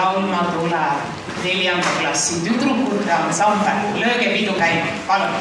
laulma tuleb neljanda klassi tüdrukute ansambel, lööge pidu käima, palun.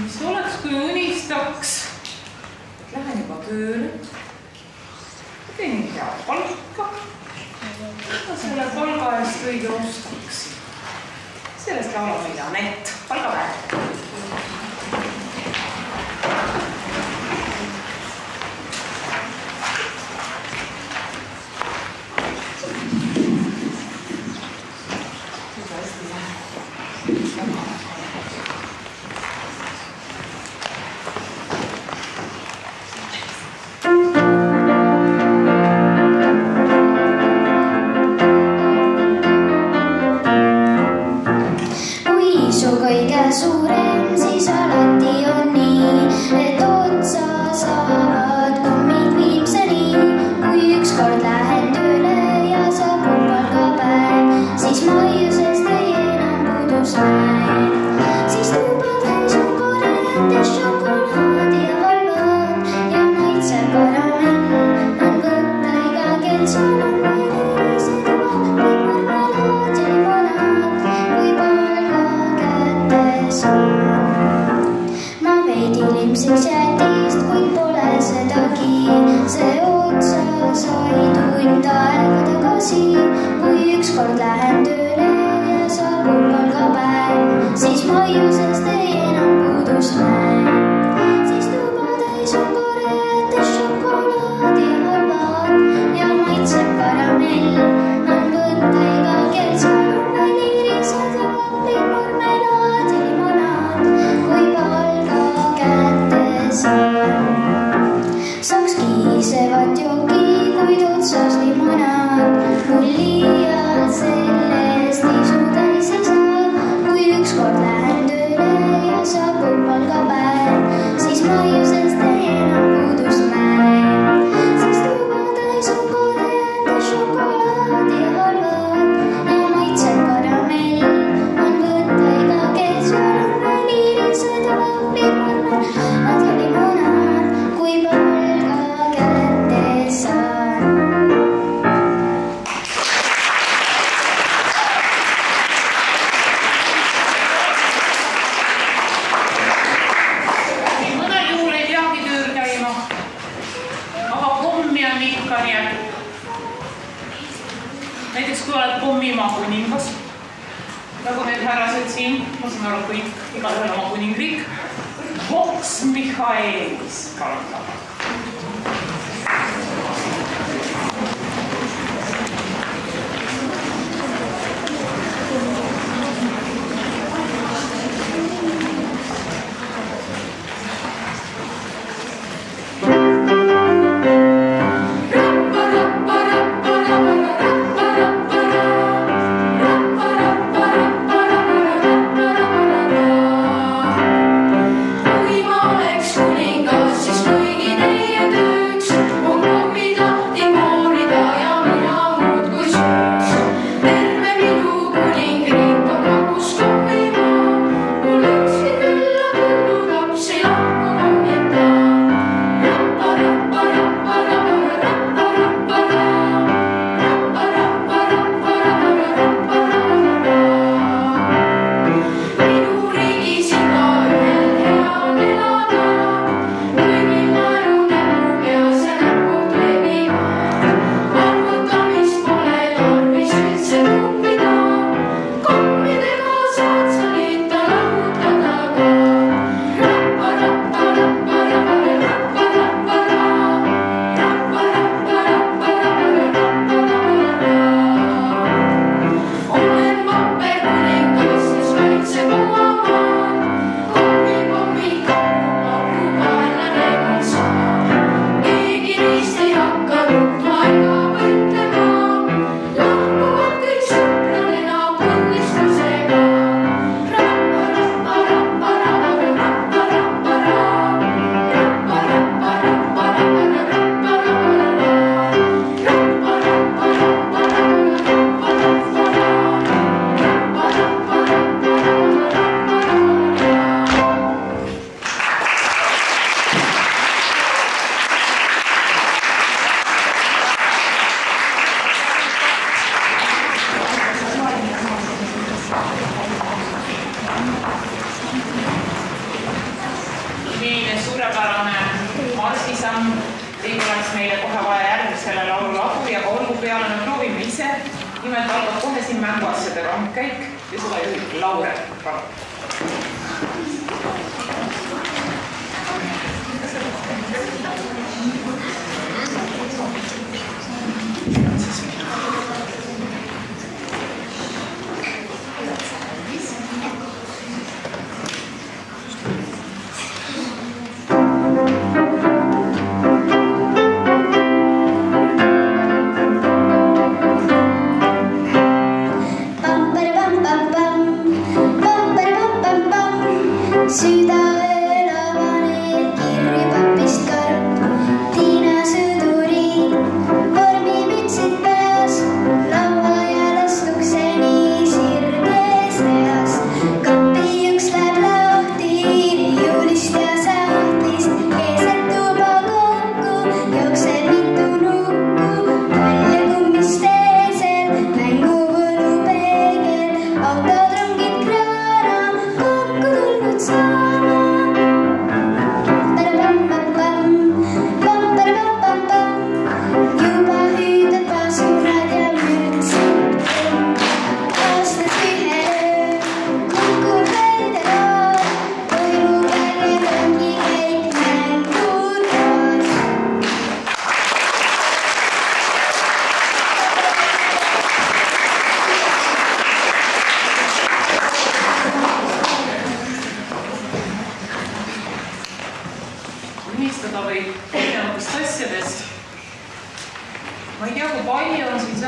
mis oleks, kui unistaks, et lähen juba tööle, teenin head palka, ma selle palga eest õige ostaksin. sellest laulab Ida Anett, palgapäev.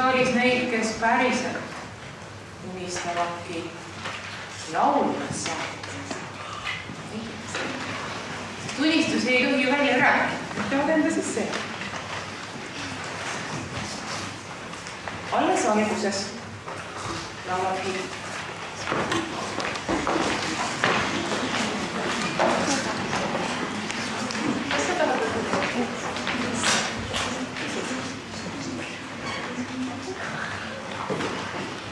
saalis neid, kes päriselt unistavadki laulma saama. tunnistusi ei tohi ju välja rääkida, nad peavad enda sisse. alles alguses laulabki やった!